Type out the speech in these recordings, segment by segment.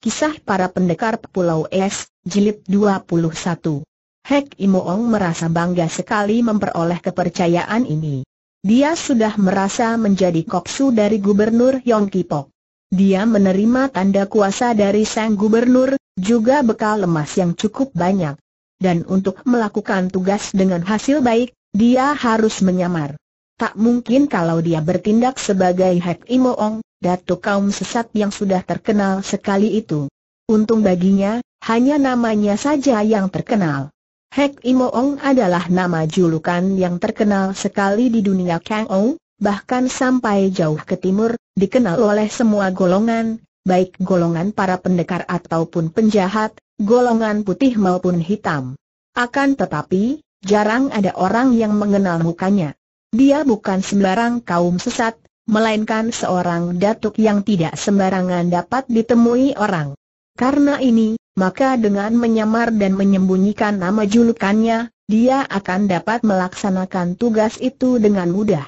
Kisah para pendekar Pulau Es, Jilid 21 Hek Imoong merasa bangga sekali memperoleh kepercayaan ini. Dia sudah merasa menjadi koksu dari Gubernur Yong Kipok. Dia menerima tanda kuasa dari sang gubernur, juga bekal lemas yang cukup banyak. Dan untuk melakukan tugas dengan hasil baik, dia harus menyamar. Tak mungkin kalau dia bertindak sebagai Hek Imoong, datuk kaum sesat yang sudah terkenal sekali itu. Untung baginya, hanya namanya saja yang terkenal. Hek Imoong adalah nama julukan yang terkenal sekali di dunia Kang bahkan sampai jauh ke timur, dikenal oleh semua golongan, baik golongan para pendekar ataupun penjahat, golongan putih maupun hitam. Akan tetapi, jarang ada orang yang mengenal mukanya. Dia bukan sembarang kaum sesat, melainkan seorang datuk yang tidak sembarangan dapat ditemui orang. Karena ini, maka dengan menyamar dan menyembunyikan nama julukannya, dia akan dapat melaksanakan tugas itu dengan mudah.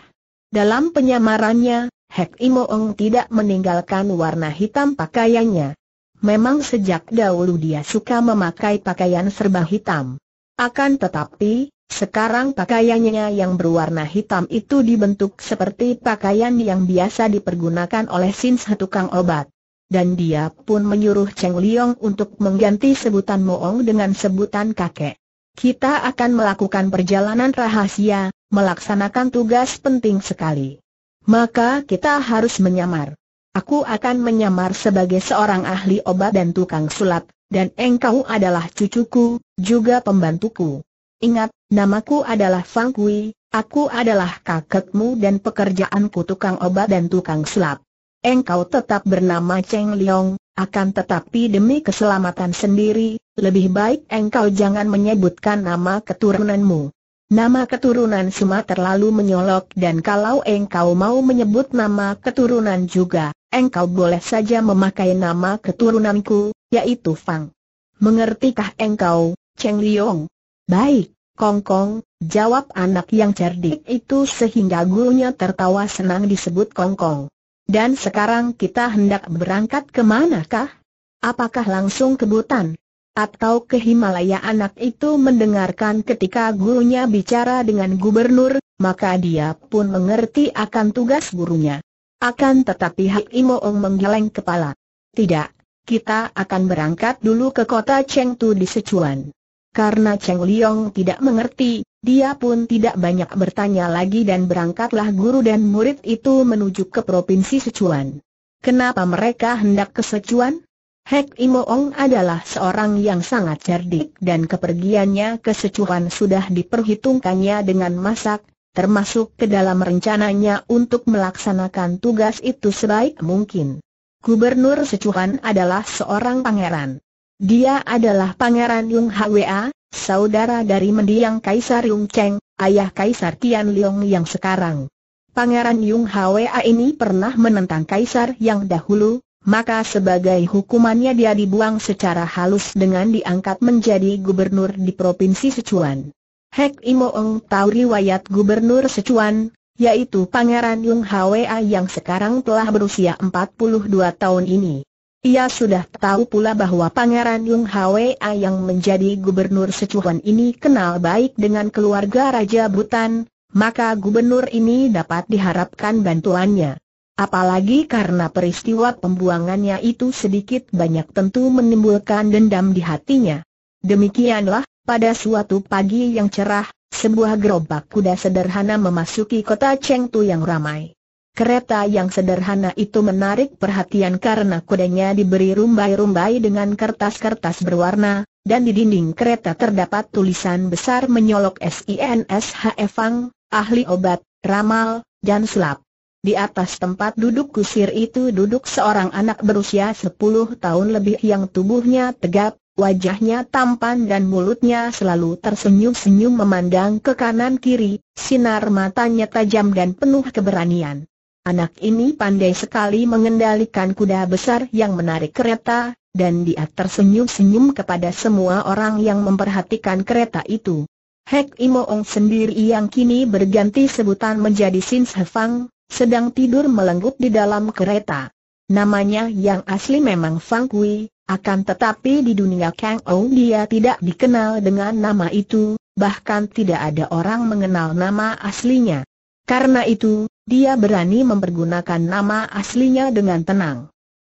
Dalam penyamarannya, Hek Imoong tidak meninggalkan warna hitam pakaiannya. Memang sejak dahulu dia suka memakai pakaian serba hitam. Akan tetapi, sekarang pakaiannya yang berwarna hitam itu dibentuk seperti pakaian yang biasa dipergunakan oleh Sins tukang obat. Dan dia pun menyuruh Cheng Liong untuk mengganti sebutan Moong dengan sebutan kakek. Kita akan melakukan perjalanan rahasia, melaksanakan tugas penting sekali. Maka kita harus menyamar. Aku akan menyamar sebagai seorang ahli obat dan tukang sulap, dan engkau adalah cucuku, juga pembantuku. Ingat, namaku adalah Fang Kui, aku adalah kakekmu dan pekerjaanku tukang obat dan tukang sulap. Engkau tetap bernama Cheng Liong, akan tetapi demi keselamatan sendiri, lebih baik engkau jangan menyebutkan nama keturunanmu. Nama keturunan Suma terlalu menyolok dan kalau engkau mau menyebut nama keturunan juga, engkau boleh saja memakai nama keturunanku, yaitu Fang. Mengertikah engkau, Cheng Liong? Baik, Kong Kong, jawab anak yang cerdik itu sehingga gurunya tertawa senang disebut Kong Kong. Dan sekarang kita hendak berangkat ke manakah? Apakah langsung ke Butan? atau ke Himalaya anak itu mendengarkan ketika gurunya bicara dengan gubernur, maka dia pun mengerti akan tugas gurunya. Akan tetapi Hak Imoong menggeleng kepala. Tidak, kita akan berangkat dulu ke kota Chengtu di Sichuan. Karena Cheng Liong tidak mengerti, dia pun tidak banyak bertanya lagi dan berangkatlah guru dan murid itu menuju ke Provinsi Sichuan. Kenapa mereka hendak ke Sichuan? Hek Imoong adalah seorang yang sangat cerdik dan kepergiannya ke Secuan sudah diperhitungkannya dengan masak, termasuk ke dalam rencananya untuk melaksanakan tugas itu sebaik mungkin. Gubernur Secuan adalah seorang pangeran. Dia adalah Pangeran Yung Hwa, saudara dari mendiang Kaisar Yung Cheng, ayah Kaisar Tian Leong yang sekarang. Pangeran Yung Hwa ini pernah menentang Kaisar yang dahulu, maka sebagai hukumannya dia dibuang secara halus dengan diangkat menjadi gubernur di Provinsi Sichuan. Hek Imoong tahu riwayat gubernur Sichuan, yaitu Pangeran Yung Hwa yang sekarang telah berusia 42 tahun ini. Ia sudah tahu pula bahwa Pangeran Yung Hwa yang menjadi gubernur Sichuan ini kenal baik dengan keluarga Raja Butan, maka gubernur ini dapat diharapkan bantuannya. Apalagi karena peristiwa pembuangannya itu sedikit banyak tentu menimbulkan dendam di hatinya. Demikianlah, pada suatu pagi yang cerah, sebuah gerobak kuda sederhana memasuki kota Chengtu yang ramai. Kereta yang sederhana itu menarik perhatian karena kudanya diberi rumbai-rumbai dengan kertas-kertas berwarna, dan di dinding kereta terdapat tulisan besar menyolok SINSH Evang, ahli obat, ramal, dan sulap. Di atas tempat duduk kusir itu duduk seorang anak berusia 10 tahun lebih yang tubuhnya tegap, wajahnya tampan dan mulutnya selalu tersenyum-senyum memandang ke kanan kiri, sinar matanya tajam dan penuh keberanian. Anak ini pandai sekali mengendalikan kuda besar yang menarik kereta, dan dia tersenyum-senyum kepada semua orang yang memperhatikan kereta itu. Hek Imoong sendiri yang kini berganti sebutan menjadi Sin Hefang, sedang tidur melenggup di dalam kereta. Namanya yang asli memang Fang Kui, akan tetapi di dunia Kang Ou dia tidak dikenal dengan nama itu, bahkan tidak ada orang mengenal nama aslinya. Karena itu, dia berani mempergunakan nama aslinya dengan tenang.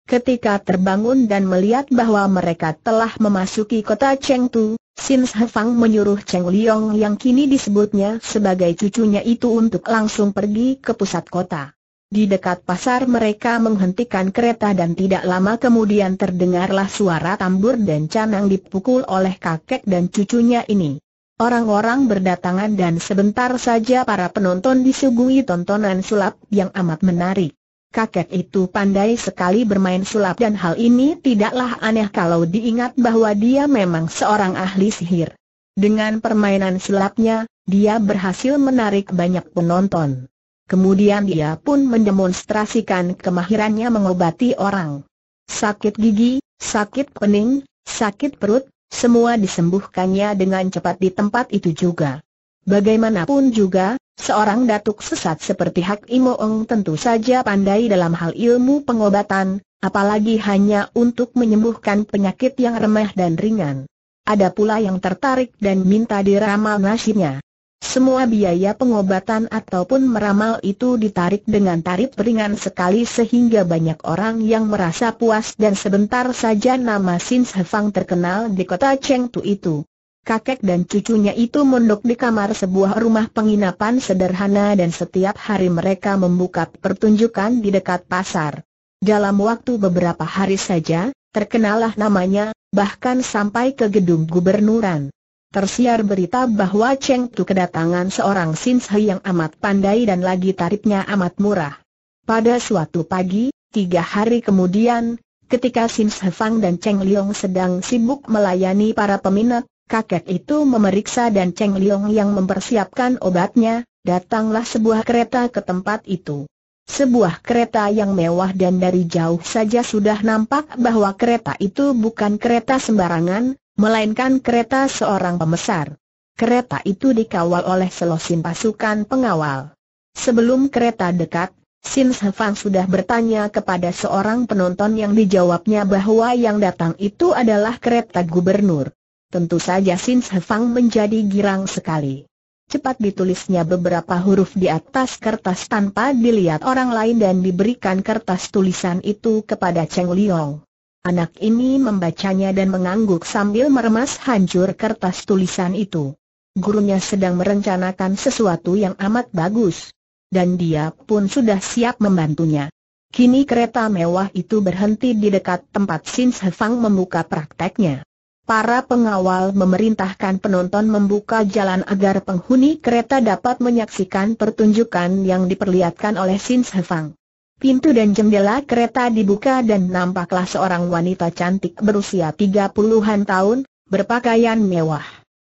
Ketika terbangun dan melihat bahwa mereka telah memasuki kota Chengtu, Sin Hefang menyuruh Cheng Liong yang kini disebutnya sebagai cucunya itu untuk langsung pergi ke pusat kota. Di dekat pasar mereka menghentikan kereta dan tidak lama kemudian terdengarlah suara tambur dan canang dipukul oleh kakek dan cucunya ini. Orang-orang berdatangan dan sebentar saja para penonton disuguhi tontonan sulap yang amat menarik. Kakek itu pandai sekali bermain sulap dan hal ini tidaklah aneh kalau diingat bahwa dia memang seorang ahli sihir. Dengan permainan sulapnya, dia berhasil menarik banyak penonton. Kemudian dia pun mendemonstrasikan kemahirannya mengobati orang. Sakit gigi, sakit pening, sakit perut, semua disembuhkannya dengan cepat di tempat itu juga. Bagaimanapun juga, Seorang datuk sesat seperti Hak Imoong tentu saja pandai dalam hal ilmu pengobatan, apalagi hanya untuk menyembuhkan penyakit yang remeh dan ringan. Ada pula yang tertarik dan minta diramal nasibnya. Semua biaya pengobatan ataupun meramal itu ditarik dengan tarif ringan sekali sehingga banyak orang yang merasa puas dan sebentar saja nama Sin Sefang terkenal di kota Chengtu itu kakek dan cucunya itu mondok di kamar sebuah rumah penginapan sederhana dan setiap hari mereka membuka pertunjukan di dekat pasar. Dalam waktu beberapa hari saja, terkenalah namanya, bahkan sampai ke gedung gubernuran. Tersiar berita bahwa Cheng Tu kedatangan seorang Sinshai yang amat pandai dan lagi tarifnya amat murah. Pada suatu pagi, tiga hari kemudian, ketika Sin Fang dan Cheng Liong sedang sibuk melayani para peminat, kakek itu memeriksa dan Cheng Liong yang mempersiapkan obatnya, datanglah sebuah kereta ke tempat itu. Sebuah kereta yang mewah dan dari jauh saja sudah nampak bahwa kereta itu bukan kereta sembarangan, melainkan kereta seorang pemesar. Kereta itu dikawal oleh selosin pasukan pengawal. Sebelum kereta dekat, Sin Sefang sudah bertanya kepada seorang penonton yang dijawabnya bahwa yang datang itu adalah kereta gubernur. Tentu saja Sin Fang menjadi girang sekali. Cepat ditulisnya beberapa huruf di atas kertas tanpa dilihat orang lain dan diberikan kertas tulisan itu kepada Cheng Liong. Anak ini membacanya dan mengangguk sambil meremas hancur kertas tulisan itu. Gurunya sedang merencanakan sesuatu yang amat bagus. Dan dia pun sudah siap membantunya. Kini kereta mewah itu berhenti di dekat tempat Sin Fang membuka prakteknya. Para pengawal memerintahkan penonton membuka jalan agar penghuni kereta dapat menyaksikan pertunjukan yang diperlihatkan oleh Sin Sefang. Pintu dan jendela kereta dibuka dan nampaklah seorang wanita cantik berusia tiga puluhan tahun, berpakaian mewah.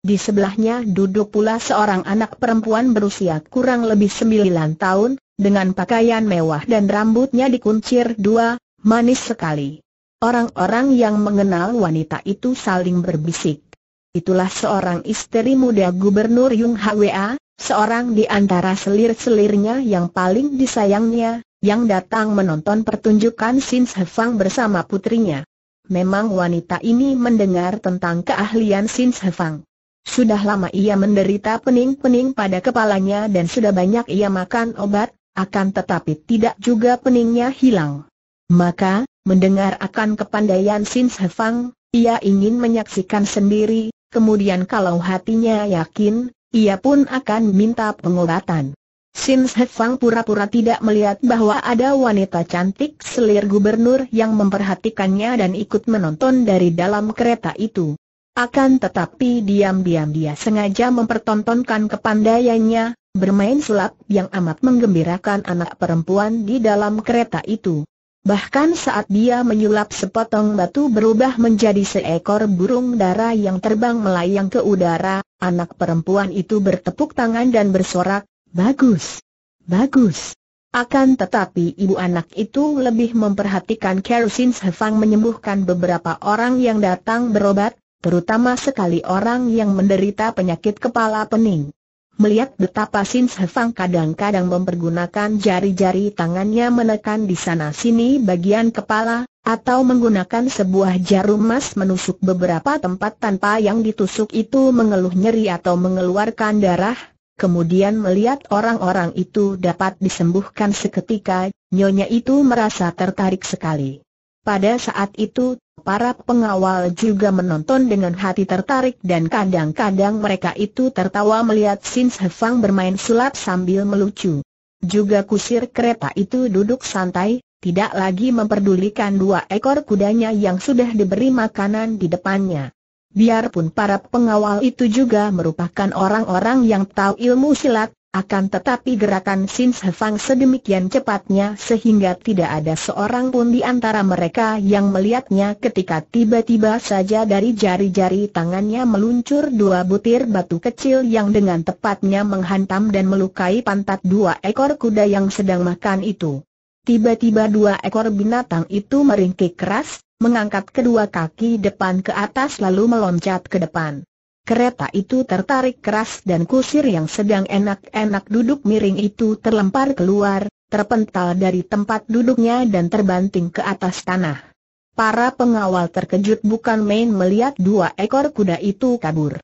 Di sebelahnya duduk pula seorang anak perempuan berusia kurang lebih sembilan tahun, dengan pakaian mewah dan rambutnya dikuncir dua, manis sekali. Orang-orang yang mengenal wanita itu saling berbisik. Itulah seorang istri muda Gubernur Yung Hwa, seorang di antara selir-selirnya yang paling disayangnya, yang datang menonton pertunjukan Sin Sefang bersama putrinya. Memang wanita ini mendengar tentang keahlian Sin Sefang. Sudah lama ia menderita pening-pening pada kepalanya dan sudah banyak ia makan obat, akan tetapi tidak juga peningnya hilang. Maka, Mendengar akan kepandaian Sin Sefang, ia ingin menyaksikan sendiri, kemudian kalau hatinya yakin, ia pun akan minta pengobatan. Sin Sefang pura-pura tidak melihat bahwa ada wanita cantik selir gubernur yang memperhatikannya dan ikut menonton dari dalam kereta itu. Akan tetapi diam-diam dia sengaja mempertontonkan kepandaiannya, bermain sulap yang amat menggembirakan anak perempuan di dalam kereta itu. Bahkan saat dia menyulap sepotong batu berubah menjadi seekor burung dara yang terbang melayang ke udara, anak perempuan itu bertepuk tangan dan bersorak, bagus, bagus. Akan tetapi ibu anak itu lebih memperhatikan kerusin Sefang menyembuhkan beberapa orang yang datang berobat, terutama sekali orang yang menderita penyakit kepala pening. Melihat betapa Sin Fang kadang-kadang mempergunakan jari-jari tangannya menekan di sana-sini bagian kepala, atau menggunakan sebuah jarum emas menusuk beberapa tempat tanpa yang ditusuk itu mengeluh nyeri atau mengeluarkan darah, kemudian melihat orang-orang itu dapat disembuhkan seketika, nyonya itu merasa tertarik sekali. Pada saat itu, para pengawal juga menonton dengan hati tertarik dan kadang-kadang mereka itu tertawa melihat Sin Fang bermain sulap sambil melucu. Juga kusir kereta itu duduk santai, tidak lagi memperdulikan dua ekor kudanya yang sudah diberi makanan di depannya. Biarpun para pengawal itu juga merupakan orang-orang yang tahu ilmu silat, akan tetapi gerakan Sin Fang sedemikian cepatnya sehingga tidak ada seorang pun di antara mereka yang melihatnya ketika tiba-tiba saja dari jari-jari tangannya meluncur dua butir batu kecil yang dengan tepatnya menghantam dan melukai pantat dua ekor kuda yang sedang makan itu. Tiba-tiba dua ekor binatang itu meringkik keras, mengangkat kedua kaki depan ke atas lalu meloncat ke depan. Kereta itu tertarik keras dan kusir yang sedang enak-enak duduk miring itu terlempar keluar, terpental dari tempat duduknya dan terbanting ke atas tanah. Para pengawal terkejut bukan main melihat dua ekor kuda itu kabur.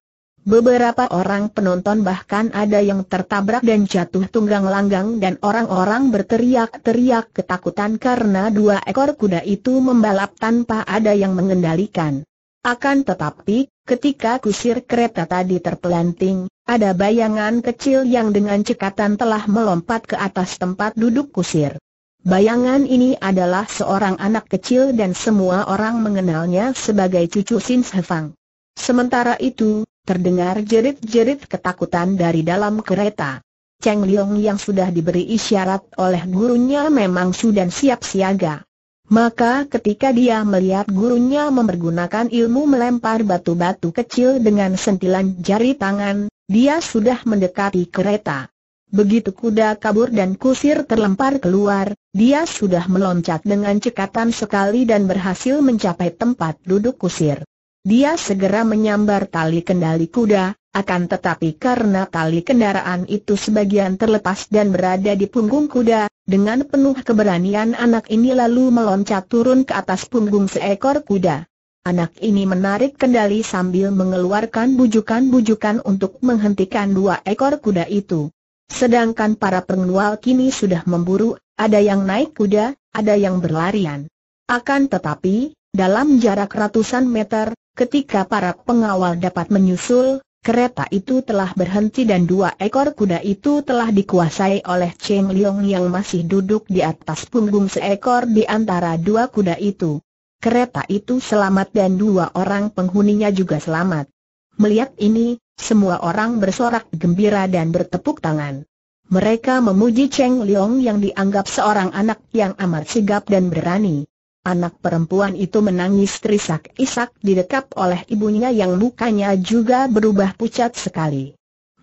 Beberapa orang penonton bahkan ada yang tertabrak dan jatuh tunggang langgang dan orang-orang berteriak-teriak ketakutan karena dua ekor kuda itu membalap tanpa ada yang mengendalikan. Akan tetapi, ketika kusir kereta tadi terpelanting, ada bayangan kecil yang dengan cekatan telah melompat ke atas tempat duduk kusir. Bayangan ini adalah seorang anak kecil dan semua orang mengenalnya sebagai cucu Sin Sefang. Sementara itu, terdengar jerit-jerit ketakutan dari dalam kereta. Cheng Liong yang sudah diberi isyarat oleh gurunya memang sudah siap siaga. Maka ketika dia melihat gurunya mempergunakan ilmu melempar batu-batu kecil dengan sentilan jari tangan, dia sudah mendekati kereta. Begitu kuda kabur dan kusir terlempar keluar, dia sudah meloncat dengan cekatan sekali dan berhasil mencapai tempat duduk kusir. Dia segera menyambar tali kendali kuda, akan tetapi karena tali kendaraan itu sebagian terlepas dan berada di punggung kuda, dengan penuh keberanian anak ini lalu meloncat turun ke atas punggung seekor kuda. Anak ini menarik kendali sambil mengeluarkan bujukan-bujukan untuk menghentikan dua ekor kuda itu. Sedangkan para pengawal kini sudah memburu, ada yang naik kuda, ada yang berlarian. Akan tetapi, dalam jarak ratusan meter, ketika para pengawal dapat menyusul, Kereta itu telah berhenti dan dua ekor kuda itu telah dikuasai oleh Cheng Liong yang masih duduk di atas punggung seekor di antara dua kuda itu. Kereta itu selamat dan dua orang penghuninya juga selamat. Melihat ini, semua orang bersorak gembira dan bertepuk tangan. Mereka memuji Cheng Liong yang dianggap seorang anak yang amat sigap dan berani. Anak perempuan itu menangis terisak-isak didekap oleh ibunya yang mukanya juga berubah pucat sekali.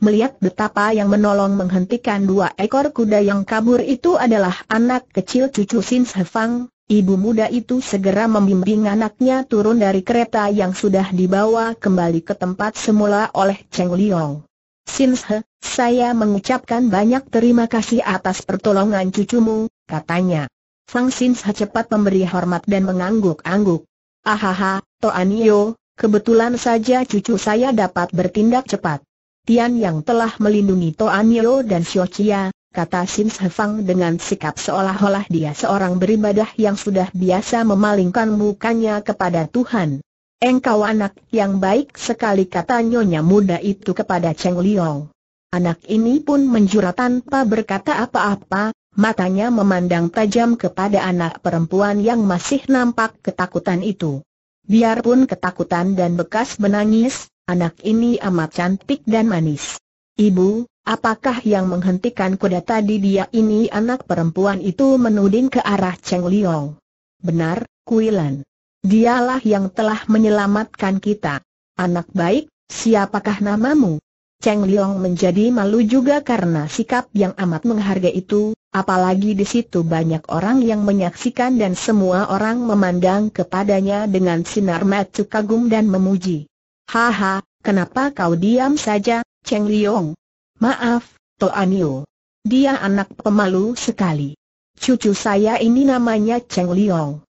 Melihat betapa yang menolong menghentikan dua ekor kuda yang kabur itu adalah anak kecil cucu Sin Sefang, ibu muda itu segera membimbing anaknya turun dari kereta yang sudah dibawa kembali ke tempat semula oleh Cheng Liong. Sin Se, saya mengucapkan banyak terima kasih atas pertolongan cucumu, katanya. Fang Sin cepat memberi hormat dan mengangguk-angguk. Ahaha, Toanio, kebetulan saja cucu saya dapat bertindak cepat. Tian yang telah melindungi Toanio dan Xiao kata Sin Fang dengan sikap seolah-olah dia seorang beribadah yang sudah biasa memalingkan mukanya kepada Tuhan. Engkau anak yang baik sekali kata nyonya muda itu kepada Cheng Liong. Anak ini pun menjura tanpa berkata apa-apa, matanya memandang tajam kepada anak perempuan yang masih nampak ketakutan itu. Biarpun ketakutan dan bekas menangis, anak ini amat cantik dan manis. Ibu, apakah yang menghentikan kuda tadi dia ini anak perempuan itu menuding ke arah Cheng Liong. Benar, Kuilan. Dialah yang telah menyelamatkan kita. Anak baik, siapakah namamu? Cheng Liong menjadi malu juga karena sikap yang amat menghargai itu, apalagi di situ banyak orang yang menyaksikan dan semua orang memandang kepadanya dengan sinar mata kagum dan memuji. Haha, kenapa kau diam saja, Cheng Liong? Maaf, Toanio. Dia anak pemalu sekali. Cucu saya ini namanya Cheng Liong.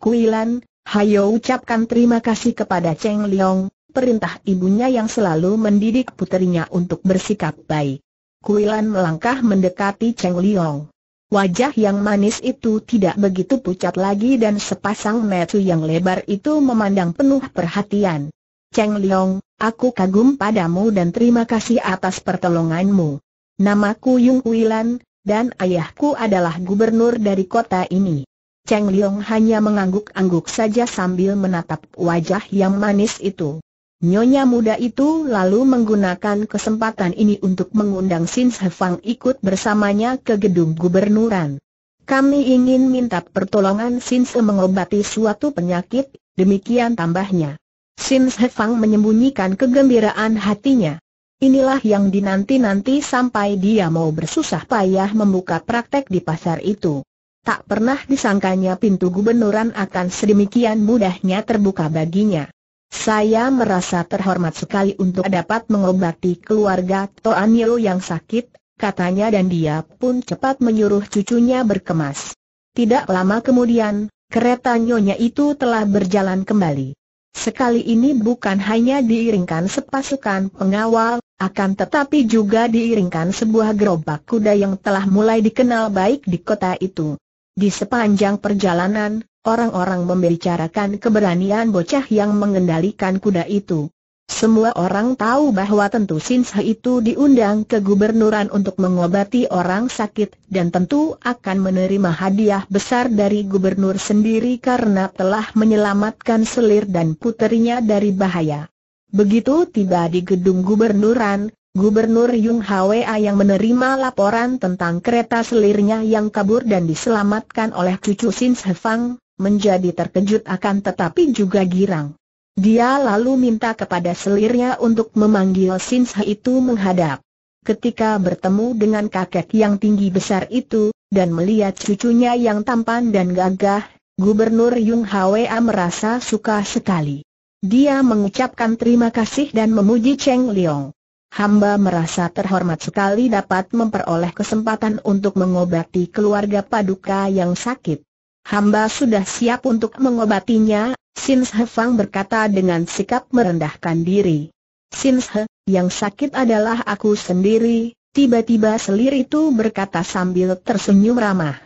Kuilan, hayo ucapkan terima kasih kepada Cheng Liong, perintah ibunya yang selalu mendidik puterinya untuk bersikap baik. Kuilan melangkah mendekati Cheng Liong. Wajah yang manis itu tidak begitu pucat lagi dan sepasang mata yang lebar itu memandang penuh perhatian. Cheng Liong, aku kagum padamu dan terima kasih atas pertolonganmu. Namaku Yung Kuilan, dan ayahku adalah gubernur dari kota ini. Cheng Liong hanya mengangguk-angguk saja sambil menatap wajah yang manis itu. Nyonya muda itu lalu menggunakan kesempatan ini untuk mengundang Sin Fang ikut bersamanya ke gedung gubernuran. Kami ingin minta pertolongan Sin Se mengobati suatu penyakit, demikian tambahnya. Sin Fang menyembunyikan kegembiraan hatinya. Inilah yang dinanti-nanti sampai dia mau bersusah payah membuka praktek di pasar itu. Tak pernah disangkanya pintu gubernuran akan sedemikian mudahnya terbuka baginya. Saya merasa terhormat sekali untuk dapat mengobati keluarga Toanio yang sakit, katanya dan dia pun cepat menyuruh cucunya berkemas. Tidak lama kemudian, kereta nyonya itu telah berjalan kembali. Sekali ini bukan hanya diiringkan sepasukan pengawal, akan tetapi juga diiringkan sebuah gerobak kuda yang telah mulai dikenal baik di kota itu. Di sepanjang perjalanan, Orang-orang membicarakan keberanian bocah yang mengendalikan kuda itu. Semua orang tahu bahwa tentu Sinsha itu diundang ke gubernuran untuk mengobati orang sakit dan tentu akan menerima hadiah besar dari gubernur sendiri karena telah menyelamatkan selir dan puterinya dari bahaya. Begitu tiba di gedung gubernuran, Gubernur Yung Hwa yang menerima laporan tentang kereta selirnya yang kabur dan diselamatkan oleh cucu Sin Fang, menjadi terkejut akan tetapi juga girang. Dia lalu minta kepada selirnya untuk memanggil Sinsha itu menghadap. Ketika bertemu dengan kakek yang tinggi besar itu, dan melihat cucunya yang tampan dan gagah, Gubernur Yung Hwa merasa suka sekali. Dia mengucapkan terima kasih dan memuji Cheng Liong. Hamba merasa terhormat sekali dapat memperoleh kesempatan untuk mengobati keluarga Paduka yang sakit. Hamba sudah siap untuk mengobatinya, Sin Fang berkata dengan sikap merendahkan diri. Sin yang sakit adalah aku sendiri, tiba-tiba selir itu berkata sambil tersenyum ramah.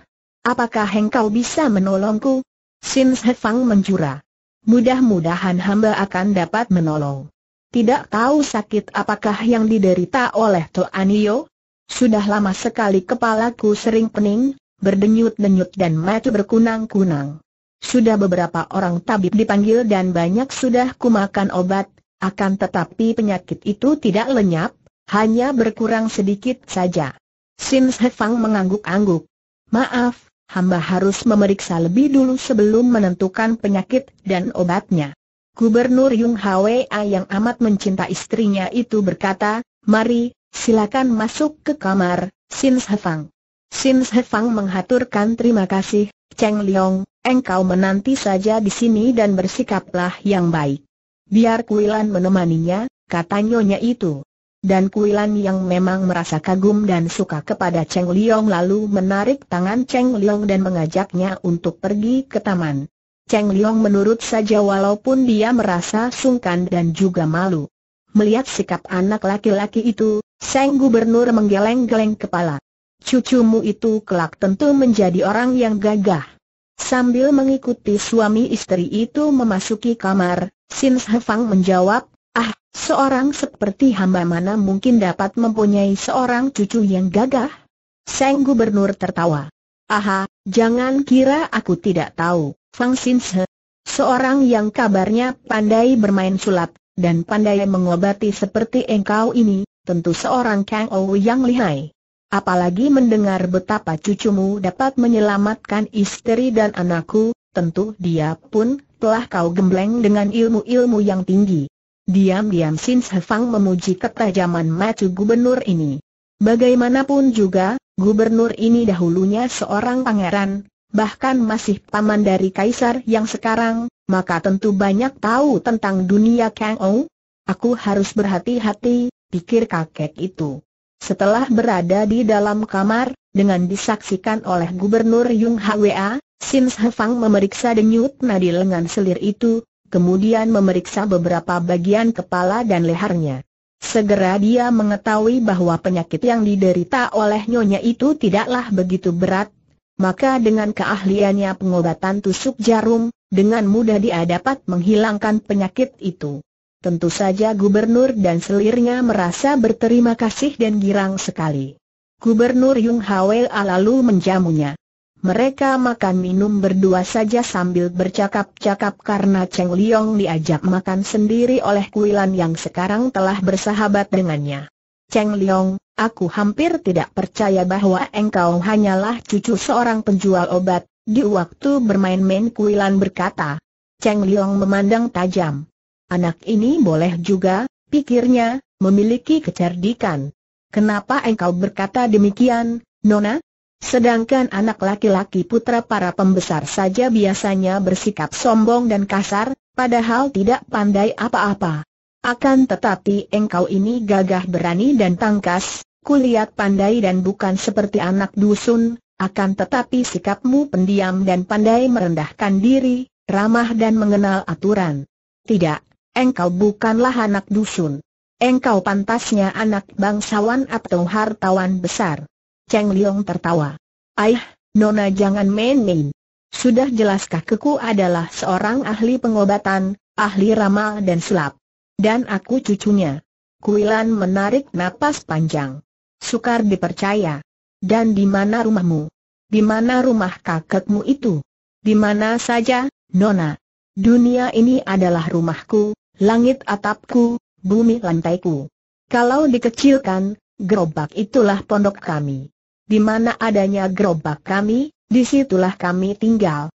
Apakah engkau bisa menolongku? Sin Fang menjura. Mudah-mudahan hamba akan dapat menolong. Tidak tahu sakit apakah yang diderita oleh Toanio? Sudah lama sekali kepalaku sering pening, berdenyut-denyut dan mata berkunang-kunang. Sudah beberapa orang tabib dipanggil dan banyak sudah kumakan obat, akan tetapi penyakit itu tidak lenyap, hanya berkurang sedikit saja. Sim Fang mengangguk-angguk. Maaf, hamba harus memeriksa lebih dulu sebelum menentukan penyakit dan obatnya. Gubernur Yung Hwa yang amat mencinta istrinya itu berkata, Mari, silakan masuk ke kamar, Sin Fang. Sim Fang menghaturkan terima kasih, Cheng Liong, engkau menanti saja di sini dan bersikaplah yang baik. Biar Kuilan menemaninya, kata nyonya itu. Dan Kuilan yang memang merasa kagum dan suka kepada Cheng Liong lalu menarik tangan Cheng Liong dan mengajaknya untuk pergi ke taman. Cheng Liong menurut saja walaupun dia merasa sungkan dan juga malu. Melihat sikap anak laki-laki itu, Seng Gubernur menggeleng-geleng kepala. Cucumu itu kelak tentu menjadi orang yang gagah. Sambil mengikuti suami istri itu memasuki kamar, Sin Fang menjawab, Ah, seorang seperti hamba mana mungkin dapat mempunyai seorang cucu yang gagah? Sang gubernur tertawa. Aha, jangan kira aku tidak tahu, Fang Sin Seorang yang kabarnya pandai bermain sulap, dan pandai mengobati seperti engkau ini, tentu seorang Kang Ou yang lihai. Apalagi mendengar betapa cucumu dapat menyelamatkan istri dan anakku, tentu dia pun telah kau gembleng dengan ilmu-ilmu yang tinggi. Diam-diam Sin Fang memuji ketajaman mata gubernur ini. Bagaimanapun juga, gubernur ini dahulunya seorang pangeran, bahkan masih paman dari kaisar yang sekarang, maka tentu banyak tahu tentang dunia Kang Ou. Aku harus berhati-hati, pikir kakek itu. Setelah berada di dalam kamar, dengan disaksikan oleh Gubernur Yung Hwa, Sin Hefang memeriksa denyut nadi lengan selir itu, kemudian memeriksa beberapa bagian kepala dan lehernya. Segera dia mengetahui bahwa penyakit yang diderita oleh nyonya itu tidaklah begitu berat, maka dengan keahliannya pengobatan tusuk jarum, dengan mudah dia dapat menghilangkan penyakit itu. Tentu saja gubernur dan selirnya merasa berterima kasih dan girang sekali. Gubernur Yung Hwa lalu menjamunya. Mereka makan minum berdua saja sambil bercakap-cakap karena Cheng Liong diajak makan sendiri oleh Kuilan yang sekarang telah bersahabat dengannya. Cheng Liong, aku hampir tidak percaya bahwa engkau hanyalah cucu seorang penjual obat, di waktu bermain-main Kuilan berkata. Cheng Liong memandang tajam. Anak ini boleh juga, pikirnya, memiliki kecerdikan. Kenapa engkau berkata demikian, Nona? Sedangkan anak laki-laki putra para pembesar saja biasanya bersikap sombong dan kasar, padahal tidak pandai apa-apa. Akan tetapi engkau ini gagah berani dan tangkas, kulihat pandai dan bukan seperti anak dusun, akan tetapi sikapmu pendiam dan pandai merendahkan diri, ramah dan mengenal aturan. Tidak, engkau bukanlah anak dusun. Engkau pantasnya anak bangsawan atau hartawan besar. Cheng Liong tertawa. Ayah, Nona jangan main-main. Sudah jelaskah keku adalah seorang ahli pengobatan, ahli ramal dan sulap. Dan aku cucunya. Kuilan menarik napas panjang. Sukar dipercaya. Dan di mana rumahmu? Di mana rumah kakekmu itu? Di mana saja, Nona? Dunia ini adalah rumahku, langit atapku, bumi lantaiku. Kalau dikecilkan, gerobak itulah pondok kami. Di mana adanya gerobak kami, di situlah kami tinggal.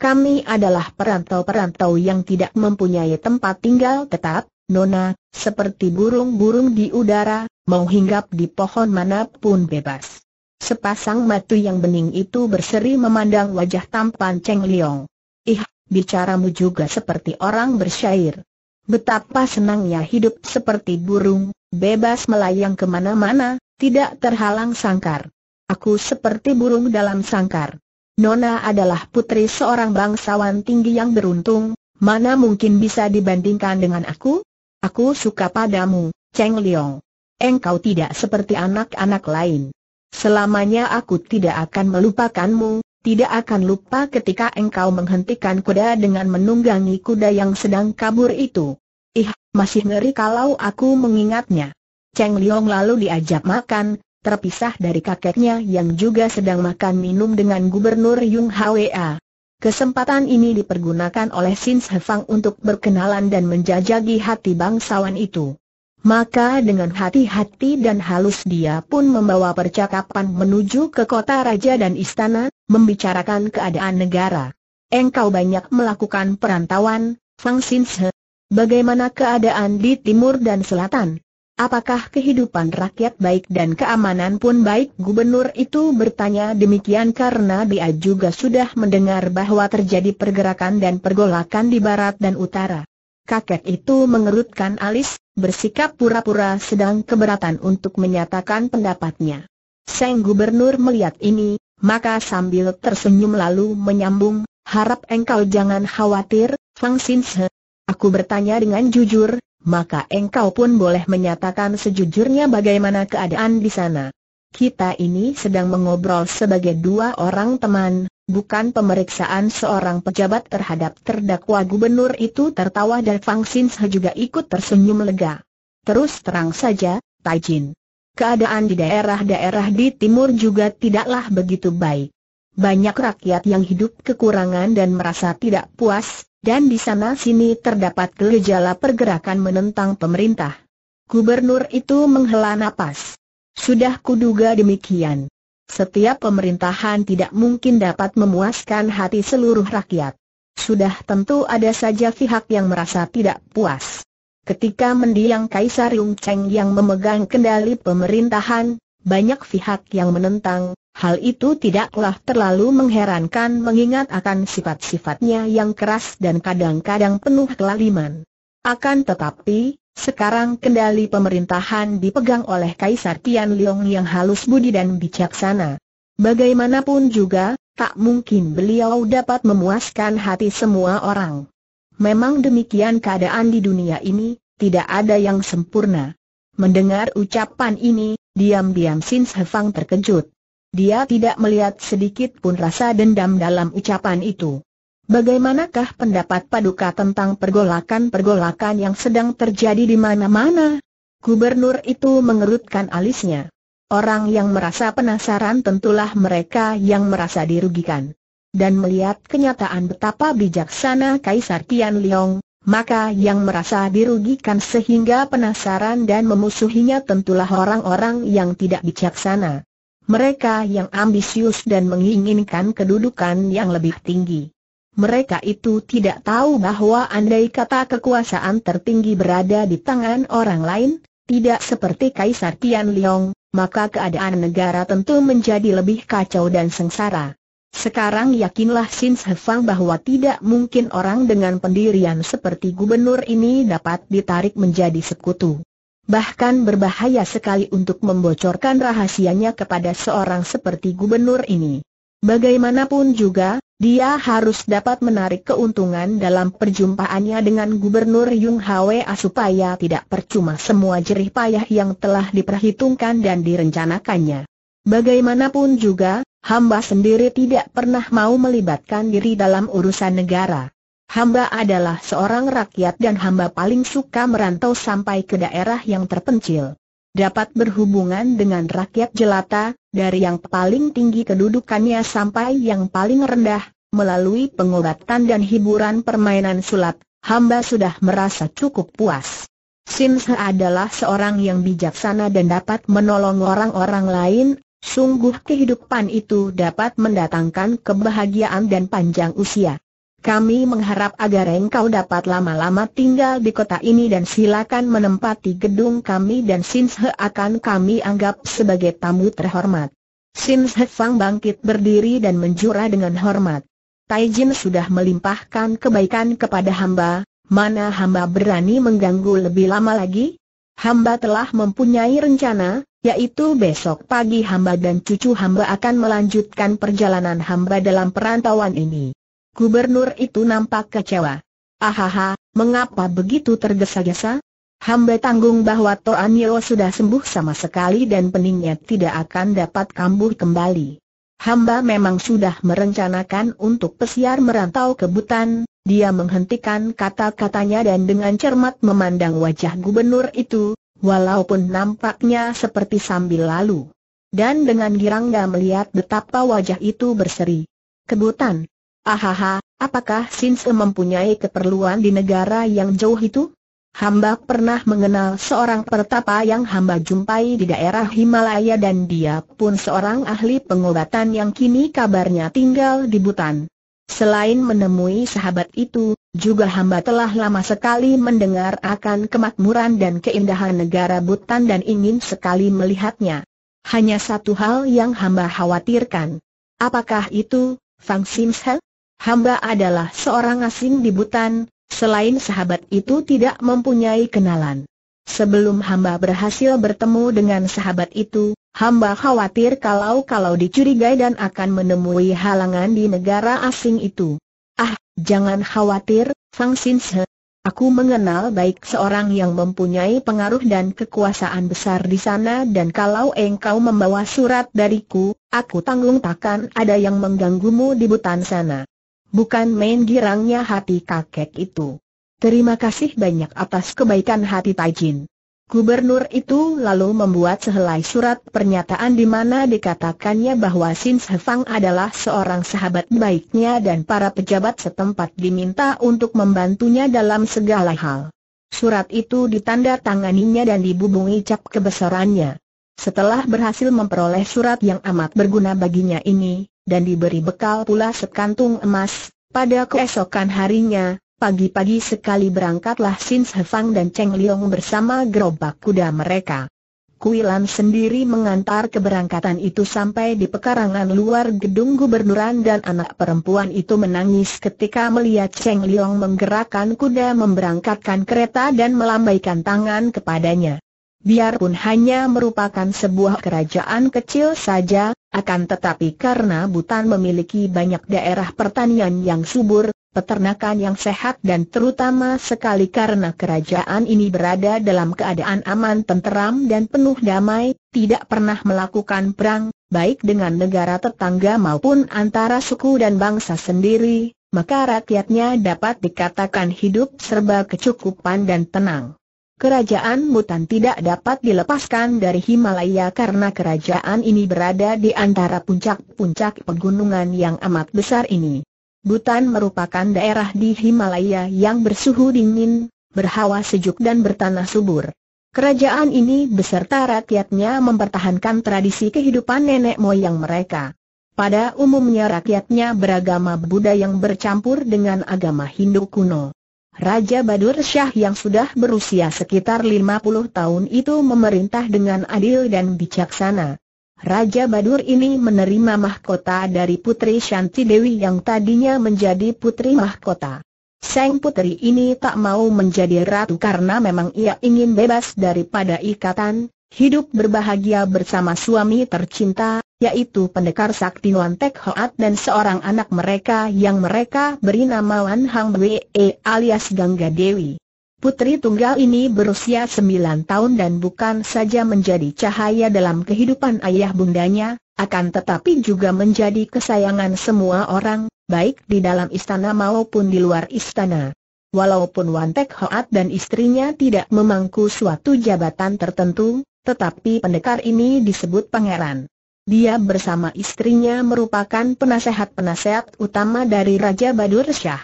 Kami adalah perantau-perantau yang tidak mempunyai tempat tinggal tetap, Nona, seperti burung-burung di udara, mau hinggap di pohon mana pun bebas. Sepasang mata yang bening itu berseri memandang wajah tampan Cheng Liong. Ih, bicaramu juga seperti orang bersyair. Betapa senangnya hidup seperti burung, bebas melayang ke mana-mana, tidak terhalang sangkar. Aku seperti burung dalam sangkar. Nona adalah putri seorang bangsawan tinggi yang beruntung, mana mungkin bisa dibandingkan dengan aku? Aku suka padamu, Cheng Liong. Engkau tidak seperti anak-anak lain. Selamanya aku tidak akan melupakanmu, tidak akan lupa ketika engkau menghentikan kuda dengan menunggangi kuda yang sedang kabur itu. Ih, masih ngeri kalau aku mengingatnya. Cheng Liong lalu diajak makan, terpisah dari kakeknya yang juga sedang makan minum dengan Gubernur Yung Hwa. Kesempatan ini dipergunakan oleh Sin Hefang untuk berkenalan dan menjajagi hati bangsawan itu. Maka dengan hati-hati dan halus dia pun membawa percakapan menuju ke kota raja dan istana, membicarakan keadaan negara. Engkau banyak melakukan perantauan, Fang Sinse. Bagaimana keadaan di timur dan selatan? Apakah kehidupan rakyat baik dan keamanan pun baik? Gubernur itu bertanya demikian karena dia juga sudah mendengar bahwa terjadi pergerakan dan pergolakan di barat dan utara. Kakek itu mengerutkan alis, bersikap pura-pura sedang keberatan untuk menyatakan pendapatnya. Seng Gubernur melihat ini, maka sambil tersenyum lalu menyambung, harap engkau jangan khawatir, Fang Sinse. Aku bertanya dengan jujur, maka engkau pun boleh menyatakan sejujurnya bagaimana keadaan di sana. Kita ini sedang mengobrol sebagai dua orang teman, bukan pemeriksaan seorang pejabat terhadap terdakwa gubernur itu tertawa dan Fang Sinse juga ikut tersenyum lega. Terus terang saja, Tajin. Keadaan di daerah-daerah di timur juga tidaklah begitu baik. Banyak rakyat yang hidup kekurangan dan merasa tidak puas, dan di sana-sini terdapat gejala pergerakan menentang pemerintah. Gubernur itu menghela napas. Sudah kuduga demikian. Setiap pemerintahan tidak mungkin dapat memuaskan hati seluruh rakyat. Sudah tentu ada saja pihak yang merasa tidak puas. Ketika mendiang Kaisar Yung Cheng yang memegang kendali pemerintahan, banyak pihak yang menentang, hal itu tidaklah terlalu mengherankan mengingat akan sifat-sifatnya yang keras dan kadang-kadang penuh kelaliman. Akan tetapi, Sekarang kendali pemerintahan dipegang oleh Kaisar Tian Leong yang halus budi dan bijaksana. Bagaimanapun juga, tak mungkin beliau dapat memuaskan hati semua orang. Memang demikian keadaan di dunia ini, tidak ada yang sempurna. Mendengar ucapan ini, diam-diam Sin Fang terkejut. Dia tidak melihat sedikit pun rasa dendam dalam ucapan itu. Bagaimanakah pendapat Paduka tentang pergolakan-pergolakan yang sedang terjadi di mana-mana? Gubernur itu mengerutkan alisnya. Orang yang merasa penasaran tentulah mereka yang merasa dirugikan dan melihat kenyataan betapa bijaksana Kaisar Tian Leong, maka yang merasa dirugikan sehingga penasaran dan memusuhinya tentulah orang-orang yang tidak bijaksana. Mereka yang ambisius dan menginginkan kedudukan yang lebih tinggi. Mereka itu tidak tahu bahwa andai kata kekuasaan tertinggi berada di tangan orang lain, tidak seperti Kaisar Tian Leong, maka keadaan negara tentu menjadi lebih kacau dan sengsara. Sekarang yakinlah Sin Fang bahwa tidak mungkin orang dengan pendirian seperti gubernur ini dapat ditarik menjadi sekutu. Bahkan berbahaya sekali untuk membocorkan rahasianya kepada seorang seperti gubernur ini. Bagaimanapun juga, dia harus dapat menarik keuntungan dalam perjumpaannya dengan gubernur Yung Hwa supaya tidak percuma semua jerih payah yang telah diperhitungkan dan direncanakannya. Bagaimanapun juga, hamba sendiri tidak pernah mau melibatkan diri dalam urusan negara. Hamba adalah seorang rakyat dan hamba paling suka merantau sampai ke daerah yang terpencil. Dapat berhubungan dengan rakyat jelata, dari yang paling tinggi kedudukannya sampai yang paling rendah, melalui pengobatan dan hiburan permainan sulap, hamba sudah merasa cukup puas. Sinse adalah seorang yang bijaksana dan dapat menolong orang-orang lain, Sungguh kehidupan itu dapat mendatangkan kebahagiaan dan panjang usia. Kami mengharap agar engkau dapat lama-lama tinggal di kota ini dan silakan menempati gedung kami dan Sinshe akan kami anggap sebagai tamu terhormat. Sinshe Fang bangkit berdiri dan menjura dengan hormat. Taijin sudah melimpahkan kebaikan kepada hamba, mana hamba berani mengganggu lebih lama lagi? Hamba telah mempunyai rencana, yaitu besok pagi hamba dan cucu hamba akan melanjutkan perjalanan hamba dalam perantauan ini. Gubernur itu nampak kecewa. Ahaha, mengapa begitu tergesa-gesa? Hamba tanggung bahwa Toan Yo sudah sembuh sama sekali dan peningnya tidak akan dapat kambuh kembali. Hamba memang sudah merencanakan untuk pesiar merantau ke Butan, dia menghentikan kata-katanya dan dengan cermat memandang wajah gubernur itu, walaupun nampaknya seperti sambil lalu. Dan dengan girangga melihat betapa wajah itu berseri. Kebutan. Ahaha, apakah Sinse mempunyai keperluan di negara yang jauh itu? Hamba pernah mengenal seorang pertapa yang hamba jumpai di daerah Himalaya dan dia pun seorang ahli pengobatan yang kini kabarnya tinggal di Butan. Selain menemui sahabat itu, juga hamba telah lama sekali mendengar akan kemakmuran dan keindahan negara Butan dan ingin sekali melihatnya. Hanya satu hal yang hamba khawatirkan. Apakah itu, Fang Simshe? Hamba adalah seorang asing di Butan, selain sahabat itu tidak mempunyai kenalan. Sebelum hamba berhasil bertemu dengan sahabat itu, Hamba khawatir kalau-kalau dicurigai dan akan menemui halangan di negara asing itu. Ah, jangan khawatir, Fang Sinse. Aku mengenal baik seorang yang mempunyai pengaruh dan kekuasaan besar di sana dan kalau engkau membawa surat dariku, aku tanggung takkan ada yang mengganggumu di butan sana. Bukan main girangnya hati kakek itu. Terima kasih banyak atas kebaikan hati Taijin. Gubernur itu lalu membuat sehelai surat pernyataan di mana dikatakannya bahwa Sin Fang adalah seorang sahabat baiknya dan para pejabat setempat diminta untuk membantunya dalam segala hal. Surat itu ditanda tanganinya dan dibubungi cap kebesarannya. Setelah berhasil memperoleh surat yang amat berguna baginya ini, dan diberi bekal pula sekantung emas, pada keesokan harinya, Pagi-pagi sekali berangkatlah Sin Fang dan Cheng Liong bersama gerobak kuda mereka. Kuilan sendiri mengantar keberangkatan itu sampai di pekarangan luar gedung gubernuran dan anak perempuan itu menangis ketika melihat Cheng Liong menggerakkan kuda memberangkatkan kereta dan melambaikan tangan kepadanya. Biarpun hanya merupakan sebuah kerajaan kecil saja, akan tetapi karena Butan memiliki banyak daerah pertanian yang subur, peternakan yang sehat dan terutama sekali karena kerajaan ini berada dalam keadaan aman tenteram dan penuh damai, tidak pernah melakukan perang, baik dengan negara tetangga maupun antara suku dan bangsa sendiri, maka rakyatnya dapat dikatakan hidup serba kecukupan dan tenang. Kerajaan Mutan tidak dapat dilepaskan dari Himalaya karena kerajaan ini berada di antara puncak-puncak pegunungan yang amat besar ini. Butan merupakan daerah di Himalaya yang bersuhu dingin, berhawa sejuk dan bertanah subur. Kerajaan ini beserta rakyatnya mempertahankan tradisi kehidupan nenek moyang mereka. Pada umumnya rakyatnya beragama Buddha yang bercampur dengan agama Hindu kuno. Raja Badur Syah yang sudah berusia sekitar 50 tahun itu memerintah dengan adil dan bijaksana. Raja Badur ini menerima mahkota dari Putri Shanti Dewi yang tadinya menjadi putri mahkota. Sang putri ini tak mau menjadi ratu karena memang ia ingin bebas daripada ikatan, hidup berbahagia bersama suami tercinta, yaitu pendekar sakti Wan Tek Hoat dan seorang anak mereka yang mereka beri nama Wan Hang Bwe alias Gangga Dewi. Putri tunggal ini berusia sembilan tahun dan bukan saja menjadi cahaya dalam kehidupan ayah bundanya, akan tetapi juga menjadi kesayangan semua orang, baik di dalam istana maupun di luar istana. Walaupun Wantek Hoat dan istrinya tidak memangku suatu jabatan tertentu, tetapi pendekar ini disebut pangeran. Dia bersama istrinya merupakan penasehat-penasehat utama dari Raja Badur Syah.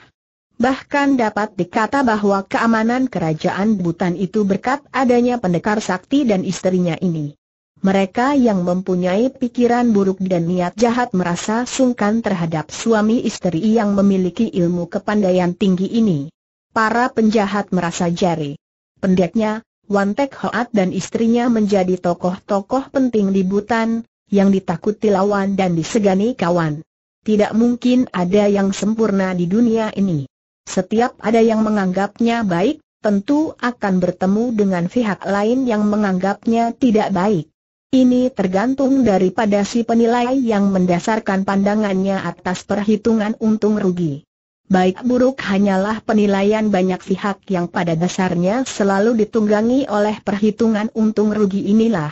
Bahkan dapat dikata bahwa keamanan kerajaan Butan itu berkat adanya pendekar sakti dan istrinya ini. Mereka yang mempunyai pikiran buruk dan niat jahat merasa sungkan terhadap suami istri yang memiliki ilmu kepandaian tinggi ini. Para penjahat merasa jari. Pendeknya, Wantek Hoat dan istrinya menjadi tokoh-tokoh penting di Butan, yang ditakuti lawan dan disegani kawan. Tidak mungkin ada yang sempurna di dunia ini. Setiap ada yang menganggapnya baik, tentu akan bertemu dengan pihak lain yang menganggapnya tidak baik. Ini tergantung daripada si penilai yang mendasarkan pandangannya atas perhitungan untung rugi. Baik buruk hanyalah penilaian banyak pihak yang pada dasarnya selalu ditunggangi oleh perhitungan untung rugi inilah.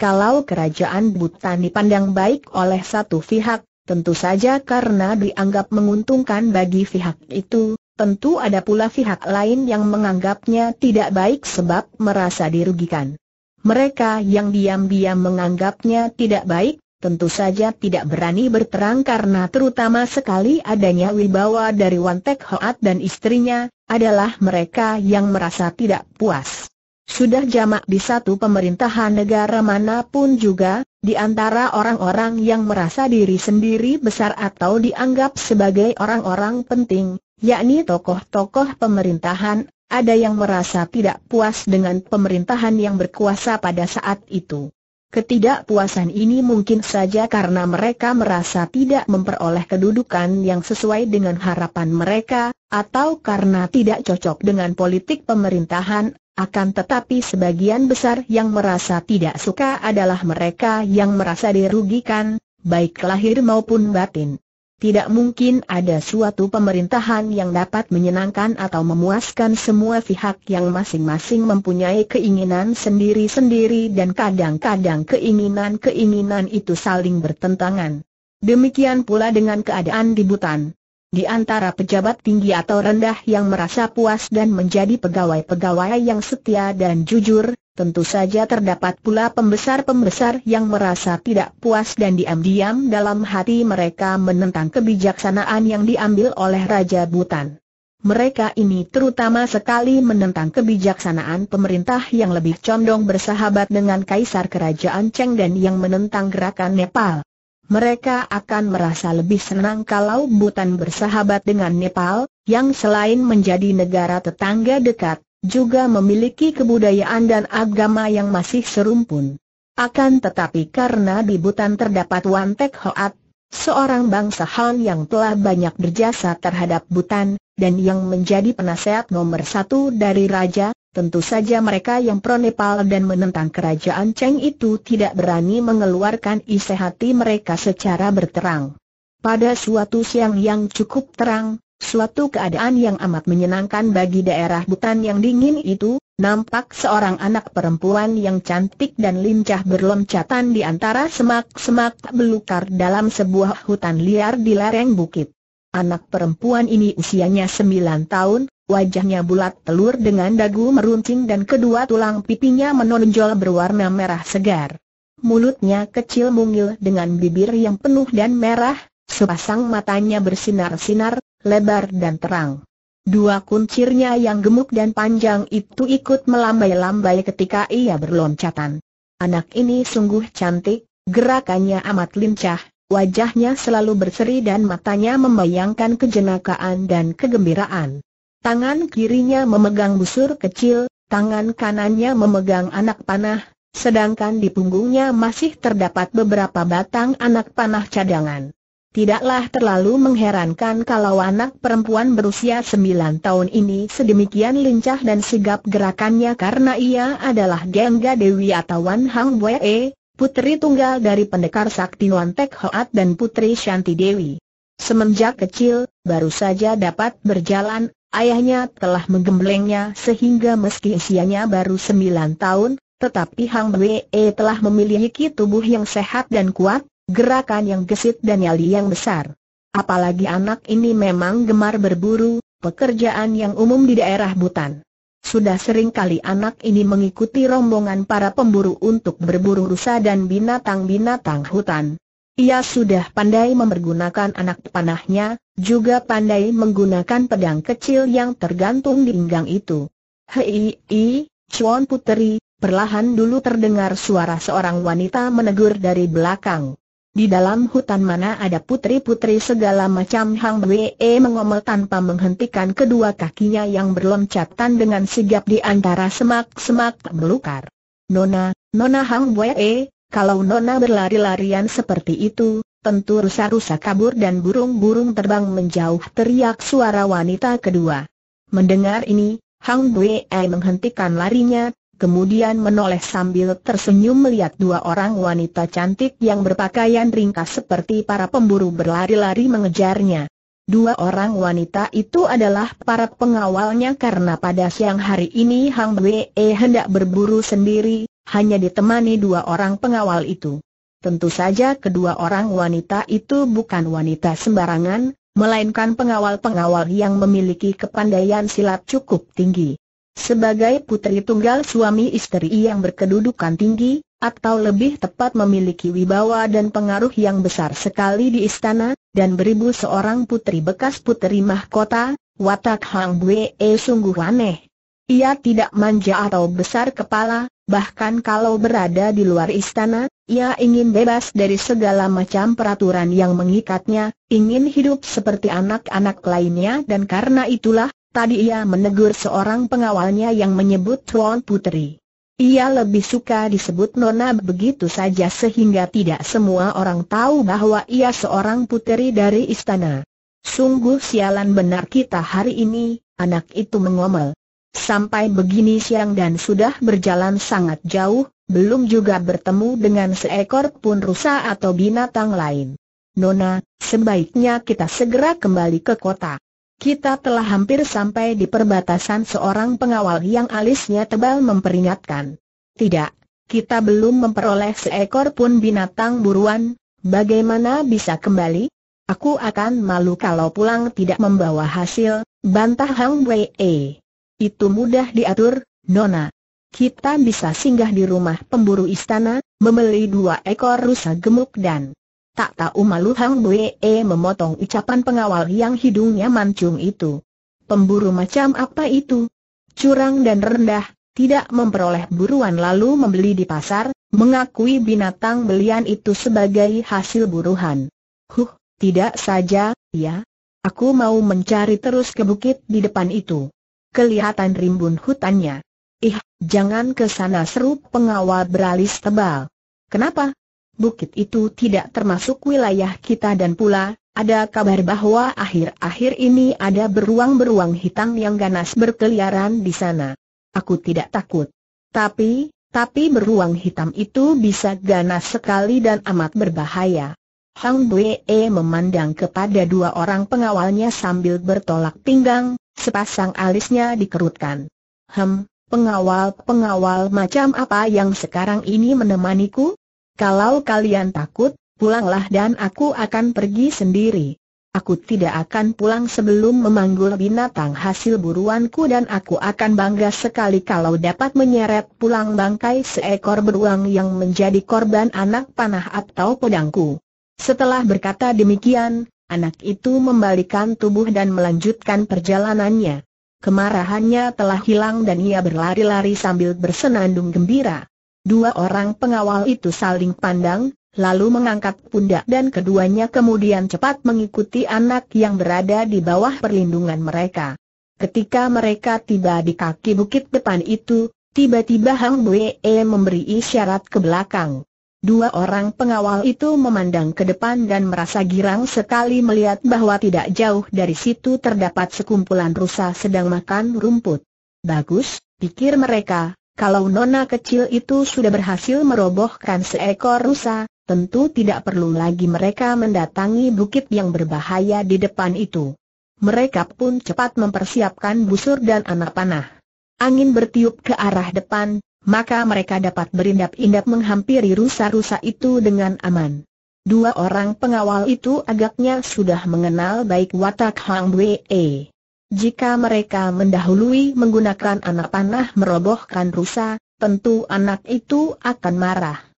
Kalau kerajaan Butan dipandang baik oleh satu pihak, tentu saja karena dianggap menguntungkan bagi pihak itu, tentu ada pula pihak lain yang menganggapnya tidak baik sebab merasa dirugikan. Mereka yang diam-diam menganggapnya tidak baik, tentu saja tidak berani berterang karena terutama sekali adanya wibawa dari Wantek Hoat dan istrinya, adalah mereka yang merasa tidak puas. Sudah jamak di satu pemerintahan negara mana pun juga, di antara orang-orang yang merasa diri sendiri besar atau dianggap sebagai orang-orang penting, yakni tokoh-tokoh pemerintahan, ada yang merasa tidak puas dengan pemerintahan yang berkuasa pada saat itu. Ketidakpuasan ini mungkin saja karena mereka merasa tidak memperoleh kedudukan yang sesuai dengan harapan mereka, atau karena tidak cocok dengan politik pemerintahan, akan tetapi sebagian besar yang merasa tidak suka adalah mereka yang merasa dirugikan, baik lahir maupun batin. Tidak mungkin ada suatu pemerintahan yang dapat menyenangkan atau memuaskan semua pihak yang masing-masing mempunyai keinginan sendiri-sendiri dan kadang-kadang keinginan-keinginan itu saling bertentangan. Demikian pula dengan keadaan di Butan. Di antara pejabat tinggi atau rendah yang merasa puas dan menjadi pegawai-pegawai yang setia dan jujur, tentu saja terdapat pula pembesar-pembesar yang merasa tidak puas dan diam-diam dalam hati mereka menentang kebijaksanaan yang diambil oleh Raja Butan. Mereka ini terutama sekali menentang kebijaksanaan pemerintah yang lebih condong bersahabat dengan Kaisar Kerajaan Cheng dan yang menentang gerakan Nepal. Mereka akan merasa lebih senang kalau Butan bersahabat dengan Nepal, yang selain menjadi negara tetangga dekat, juga memiliki kebudayaan dan agama yang masih serumpun. Akan tetapi karena di Butan terdapat Wan Tek Hoat, seorang bangsawan yang telah banyak berjasa terhadap Butan, dan yang menjadi penasehat nomor satu dari Raja, tentu saja mereka yang pro-Nepal dan menentang kerajaan Cheng itu tidak berani mengeluarkan isi hati mereka secara berterang. Pada suatu siang yang cukup terang, suatu keadaan yang amat menyenangkan bagi daerah Butan yang dingin itu, Nampak seorang anak perempuan yang cantik dan lincah berloncatan di antara semak-semak belukar dalam sebuah hutan liar di lereng bukit. Anak perempuan ini usianya sembilan tahun, wajahnya bulat telur dengan dagu meruncing dan kedua tulang pipinya menonjol berwarna merah segar. Mulutnya kecil mungil dengan bibir yang penuh dan merah, sepasang matanya bersinar-sinar, lebar dan terang. Dua kuncirnya yang gemuk dan panjang itu ikut melambai-lambai ketika ia berloncatan. Anak ini sungguh cantik, gerakannya amat lincah, wajahnya selalu berseri dan matanya membayangkan kejenakaan dan kegembiraan. Tangan kirinya memegang busur kecil, tangan kanannya memegang anak panah, sedangkan di punggungnya masih terdapat beberapa batang anak panah cadangan. Tidaklah terlalu mengherankan kalau anak perempuan berusia 9 tahun ini sedemikian lincah dan sigap gerakannya karena ia adalah Gengga Dewi atau Wan Hang Bue, putri tunggal dari pendekar sakti Wan Tek Hoat dan putri Shanti Dewi. Semenjak kecil, baru saja dapat berjalan, ayahnya telah menggemblengnya sehingga meski usianya baru 9 tahun, tetapi Hang Bue telah memiliki tubuh yang sehat dan kuat, gerakan yang gesit dan nyali yang besar. Apalagi anak ini memang gemar berburu, pekerjaan yang umum di daerah Butan. Sudah sering kali anak ini mengikuti rombongan para pemburu untuk berburu rusa dan binatang-binatang hutan. Ia sudah pandai mempergunakan anak panahnya, juga pandai menggunakan pedang kecil yang tergantung di pinggang itu. Hei, i, Chuan Puteri, perlahan dulu terdengar suara seorang wanita menegur dari belakang. Di dalam hutan mana ada putri-putri segala macam Hang Bwe mengomel tanpa menghentikan kedua kakinya yang berloncatan dengan sigap di antara semak-semak belukar. Nona, Nona Hang Bwe, kalau Nona berlari-larian seperti itu, tentu rusa-rusa kabur dan burung-burung terbang menjauh teriak suara wanita kedua. Mendengar ini, Hang Bwe menghentikan larinya, kemudian menoleh sambil tersenyum melihat dua orang wanita cantik yang berpakaian ringkas seperti para pemburu berlari-lari mengejarnya. Dua orang wanita itu adalah para pengawalnya karena pada siang hari ini Hang Bwe hendak berburu sendiri, hanya ditemani dua orang pengawal itu. Tentu saja kedua orang wanita itu bukan wanita sembarangan, melainkan pengawal-pengawal yang memiliki kepandaian silat cukup tinggi. Sebagai putri tunggal suami istri yang berkedudukan tinggi, atau lebih tepat memiliki wibawa dan pengaruh yang besar sekali di istana, dan beribu seorang putri bekas putri mahkota, watak Hang Bue sungguh aneh. Ia tidak manja atau besar kepala, bahkan kalau berada di luar istana, ia ingin bebas dari segala macam peraturan yang mengikatnya, ingin hidup seperti anak-anak lainnya dan karena itulah, Tadi ia menegur seorang pengawalnya yang menyebut Tuan Putri. Ia lebih suka disebut Nona begitu saja sehingga tidak semua orang tahu bahwa ia seorang putri dari istana. Sungguh sialan benar kita hari ini, anak itu mengomel. Sampai begini siang dan sudah berjalan sangat jauh, belum juga bertemu dengan seekor pun rusa atau binatang lain. Nona, sebaiknya kita segera kembali ke kota. Kita telah hampir sampai di perbatasan seorang pengawal yang alisnya tebal memperingatkan. Tidak, kita belum memperoleh seekor pun binatang buruan, bagaimana bisa kembali? Aku akan malu kalau pulang tidak membawa hasil, bantah Hang Wei. Itu mudah diatur, Nona. Kita bisa singgah di rumah pemburu istana, membeli dua ekor rusa gemuk dan Tak tahu malu Hang Bue memotong ucapan pengawal yang hidungnya mancung itu. Pemburu macam apa itu? Curang dan rendah, tidak memperoleh buruan lalu membeli di pasar, mengakui binatang belian itu sebagai hasil buruhan. Huh, tidak saja, ya. Aku mau mencari terus ke bukit di depan itu. Kelihatan rimbun hutannya. Ih, jangan ke sana seru pengawal beralis tebal. Kenapa? Bukit itu tidak termasuk wilayah kita dan pula, ada kabar bahwa akhir-akhir ini ada beruang-beruang hitam yang ganas berkeliaran di sana. Aku tidak takut. Tapi, tapi beruang hitam itu bisa ganas sekali dan amat berbahaya. Hang Dwe memandang kepada dua orang pengawalnya sambil bertolak pinggang, sepasang alisnya dikerutkan. Hem, pengawal-pengawal macam apa yang sekarang ini menemaniku? Kalau kalian takut, pulanglah dan aku akan pergi sendiri. Aku tidak akan pulang sebelum memanggul binatang hasil buruanku dan aku akan bangga sekali kalau dapat menyeret pulang bangkai seekor beruang yang menjadi korban anak panah atau pedangku. Setelah berkata demikian, anak itu membalikan tubuh dan melanjutkan perjalanannya. Kemarahannya telah hilang dan ia berlari-lari sambil bersenandung gembira. Dua orang pengawal itu saling pandang, lalu mengangkat pundak dan keduanya kemudian cepat mengikuti anak yang berada di bawah perlindungan mereka. Ketika mereka tiba di kaki bukit depan itu, tiba-tiba Hang Bue memberi isyarat ke belakang. Dua orang pengawal itu memandang ke depan dan merasa girang sekali melihat bahwa tidak jauh dari situ terdapat sekumpulan rusa sedang makan rumput. Bagus, pikir mereka, kalau nona kecil itu sudah berhasil merobohkan seekor rusa, tentu tidak perlu lagi mereka mendatangi bukit yang berbahaya di depan itu. Mereka pun cepat mempersiapkan busur dan anak panah. Angin bertiup ke arah depan, maka mereka dapat berindap-indap menghampiri rusa-rusa itu dengan aman. Dua orang pengawal itu agaknya sudah mengenal baik watak Hang Wei. Jika mereka mendahului menggunakan anak panah merobohkan rusa, tentu anak itu akan marah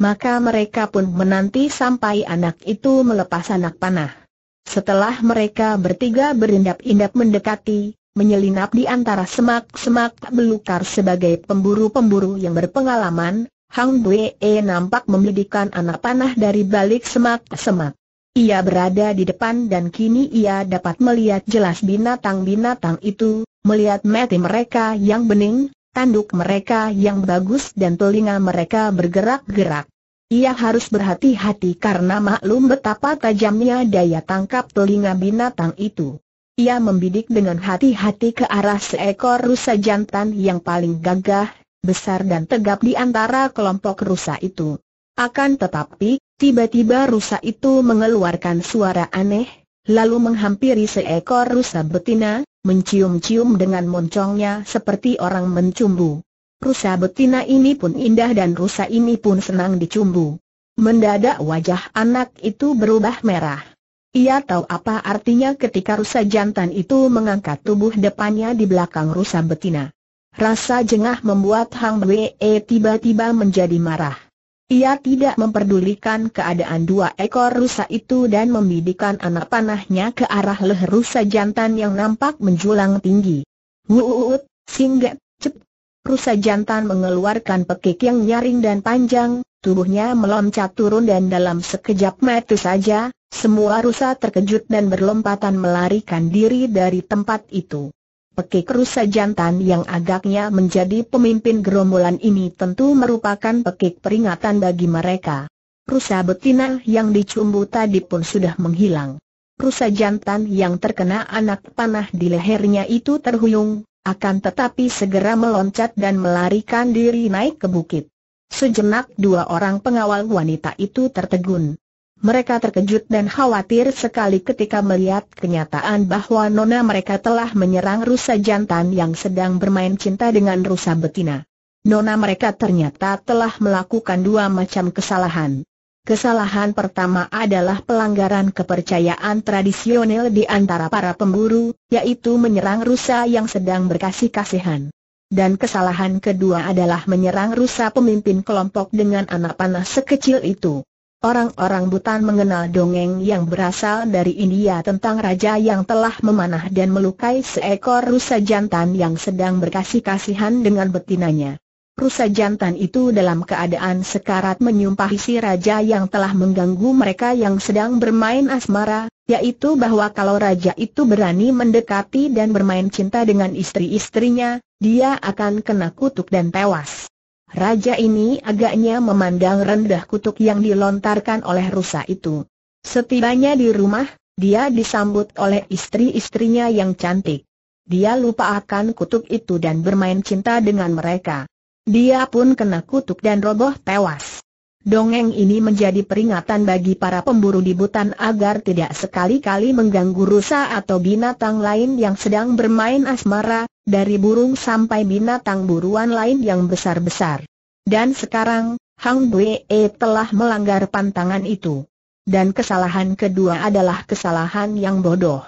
maka mereka pun menanti sampai anak itu melepas anak panah. Setelah mereka bertiga berindap-indap mendekati, menyelinap di antara semak-semak belukar sebagai pemburu-pemburu yang berpengalaman, Hang Dwe nampak membidikan anak panah dari balik semak-semak. Ia berada di depan dan kini ia dapat melihat jelas binatang-binatang itu, melihat mati mereka yang bening, tanduk mereka yang bagus dan telinga mereka bergerak-gerak. Ia harus berhati-hati karena maklum betapa tajamnya daya tangkap telinga binatang itu. Ia membidik dengan hati-hati ke arah seekor rusa jantan yang paling gagah, besar dan tegap di antara kelompok rusa itu. Akan tetapi, tiba-tiba rusa itu mengeluarkan suara aneh, lalu menghampiri seekor rusa betina, mencium-cium dengan moncongnya seperti orang mencumbu. Rusa betina ini pun indah dan rusa ini pun senang dicumbu. Mendadak wajah anak itu berubah merah. Ia tahu apa artinya ketika rusa jantan itu mengangkat tubuh depannya di belakang rusa betina. Rasa jengah membuat Hang Wei tiba-tiba menjadi marah. Ia tidak memperdulikan keadaan dua ekor rusa itu dan membidikan anak panahnya ke arah leher rusa jantan yang nampak menjulang tinggi. Wuut, singget, cep, Rusa jantan mengeluarkan pekik yang nyaring dan panjang, tubuhnya meloncat turun dan dalam sekejap mata saja, semua rusa terkejut dan berlompatan melarikan diri dari tempat itu. Pekik rusa jantan yang agaknya menjadi pemimpin gerombolan ini tentu merupakan pekik peringatan bagi mereka. Rusa betina yang dicumbu tadi pun sudah menghilang. Rusa jantan yang terkena anak panah di lehernya itu terhuyung, akan tetapi segera meloncat dan melarikan diri naik ke bukit. Sejenak dua orang pengawal wanita itu tertegun. Mereka terkejut dan khawatir sekali ketika melihat kenyataan bahwa nona mereka telah menyerang rusa jantan yang sedang bermain cinta dengan rusa betina. Nona mereka ternyata telah melakukan dua macam kesalahan. Kesalahan pertama adalah pelanggaran kepercayaan tradisional di antara para pemburu, yaitu menyerang rusa yang sedang berkasih-kasihan. Dan kesalahan kedua adalah menyerang rusa pemimpin kelompok dengan anak panah sekecil itu. Orang-orang Butan mengenal dongeng yang berasal dari India tentang raja yang telah memanah dan melukai seekor rusa jantan yang sedang berkasih-kasihan dengan betinanya rusa jantan itu dalam keadaan sekarat menyumpahi si raja yang telah mengganggu mereka yang sedang bermain asmara, yaitu bahwa kalau raja itu berani mendekati dan bermain cinta dengan istri-istrinya, dia akan kena kutuk dan tewas. Raja ini agaknya memandang rendah kutuk yang dilontarkan oleh rusa itu. Setibanya di rumah, dia disambut oleh istri-istrinya yang cantik. Dia lupa akan kutuk itu dan bermain cinta dengan mereka. Dia pun kena kutuk dan roboh tewas. Dongeng ini menjadi peringatan bagi para pemburu di hutan agar tidak sekali-kali mengganggu rusa atau binatang lain yang sedang bermain asmara, dari burung sampai binatang buruan lain yang besar-besar. Dan sekarang, Hang Dwe telah melanggar pantangan itu. Dan kesalahan kedua adalah kesalahan yang bodoh.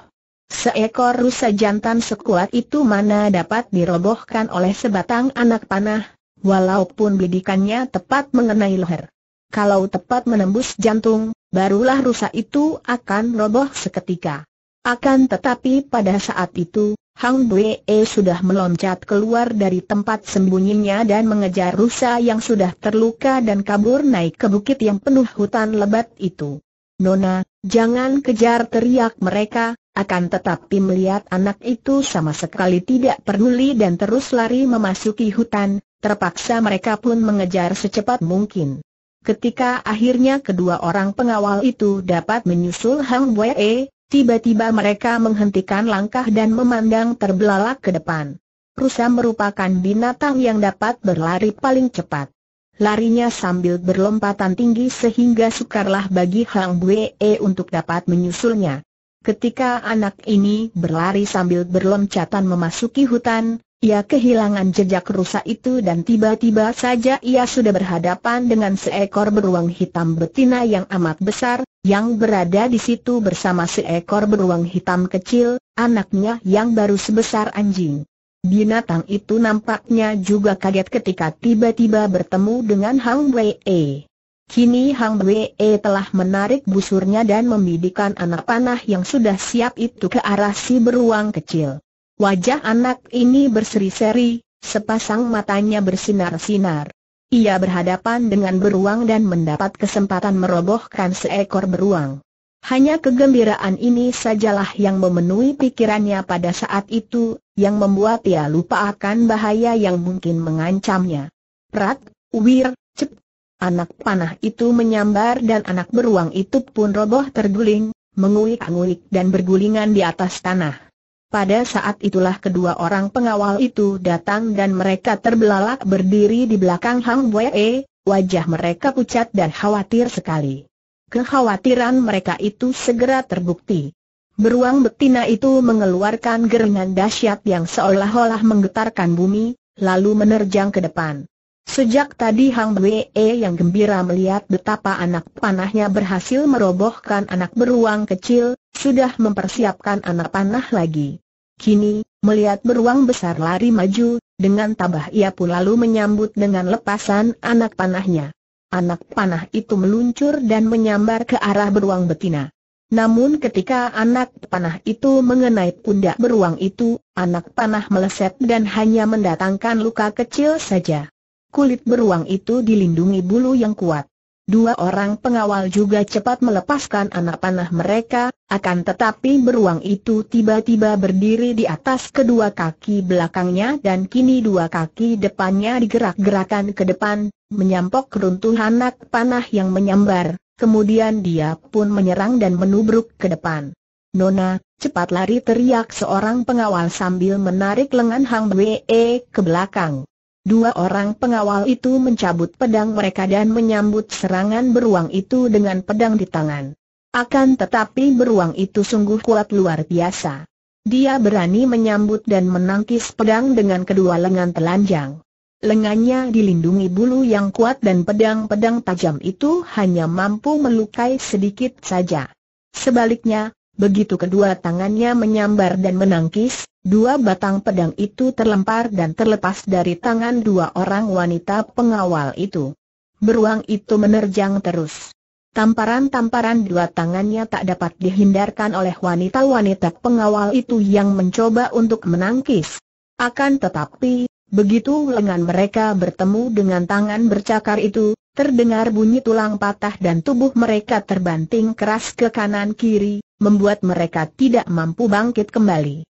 Seekor rusa jantan sekuat itu mana dapat dirobohkan oleh sebatang anak panah, walaupun bidikannya tepat mengenai leher. Kalau tepat menembus jantung, barulah rusa itu akan roboh seketika. Akan tetapi pada saat itu, Hang Bue sudah meloncat keluar dari tempat sembunyinya dan mengejar rusa yang sudah terluka dan kabur naik ke bukit yang penuh hutan lebat itu. Nona, jangan kejar teriak mereka, akan tetapi melihat anak itu sama sekali tidak peduli dan terus lari memasuki hutan, terpaksa mereka pun mengejar secepat mungkin. Ketika akhirnya kedua orang pengawal itu dapat menyusul Hang Bue Tiba-tiba mereka menghentikan langkah dan memandang terbelalak ke depan. Rusa merupakan binatang yang dapat berlari paling cepat. Larinya sambil berlompatan tinggi sehingga sukarlah bagi Hang Bue untuk dapat menyusulnya. Ketika anak ini berlari sambil berloncatan memasuki hutan, ia kehilangan jejak rusa itu dan tiba-tiba saja ia sudah berhadapan dengan seekor beruang hitam betina yang amat besar, yang berada di situ bersama seekor beruang hitam kecil, anaknya yang baru sebesar anjing. Binatang itu nampaknya juga kaget ketika tiba-tiba bertemu dengan Hang Wei. Kini Hang Wei telah menarik busurnya dan membidikan anak panah yang sudah siap itu ke arah si beruang kecil. Wajah anak ini berseri-seri, sepasang matanya bersinar-sinar. Ia berhadapan dengan beruang dan mendapat kesempatan merobohkan seekor beruang. Hanya kegembiraan ini sajalah yang memenuhi pikirannya pada saat itu, yang membuat ia lupa akan bahaya yang mungkin mengancamnya. Prat, wir, cep. Anak panah itu menyambar dan anak beruang itu pun roboh terguling, menguik-nguik dan bergulingan di atas tanah. Pada saat itulah kedua orang pengawal itu datang dan mereka terbelalak berdiri di belakang Hang Wei, wajah mereka pucat dan khawatir sekali. Kekhawatiran mereka itu segera terbukti. Beruang betina itu mengeluarkan geringan dahsyat yang seolah-olah menggetarkan bumi, lalu menerjang ke depan. Sejak tadi Hang Wei yang gembira melihat betapa anak panahnya berhasil merobohkan anak beruang kecil, sudah mempersiapkan anak panah lagi. Kini, melihat beruang besar lari maju, dengan tabah ia pun lalu menyambut dengan lepasan anak panahnya. Anak panah itu meluncur dan menyambar ke arah beruang betina. Namun ketika anak panah itu mengenai pundak beruang itu, anak panah meleset dan hanya mendatangkan luka kecil saja. Kulit beruang itu dilindungi bulu yang kuat. Dua orang pengawal juga cepat melepaskan anak panah mereka, akan tetapi beruang itu tiba-tiba berdiri di atas kedua kaki belakangnya dan kini dua kaki depannya digerak-gerakan ke depan, menyampok keruntuhan anak panah yang menyambar, kemudian dia pun menyerang dan menubruk ke depan. Nona, cepat lari teriak seorang pengawal sambil menarik lengan Hang Wee ke belakang. Dua orang pengawal itu mencabut pedang mereka dan menyambut serangan beruang itu dengan pedang di tangan. Akan tetapi beruang itu sungguh kuat luar biasa. Dia berani menyambut dan menangkis pedang dengan kedua lengan telanjang. Lengannya dilindungi bulu yang kuat dan pedang-pedang tajam itu hanya mampu melukai sedikit saja. Sebaliknya, begitu kedua tangannya menyambar dan menangkis, Dua batang pedang itu terlempar dan terlepas dari tangan dua orang wanita pengawal itu. Beruang itu menerjang terus. Tamparan-tamparan dua tangannya tak dapat dihindarkan oleh wanita-wanita pengawal itu yang mencoba untuk menangkis. Akan tetapi, begitu lengan mereka bertemu dengan tangan bercakar itu, terdengar bunyi tulang patah dan tubuh mereka terbanting keras ke kanan kiri, membuat mereka tidak mampu bangkit kembali.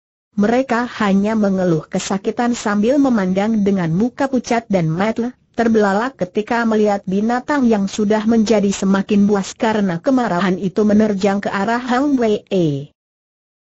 Mereka hanya mengeluh kesakitan sambil memandang dengan muka pucat dan mata terbelalak ketika melihat binatang yang sudah menjadi semakin buas karena kemarahan itu menerjang ke arah Hang Wei.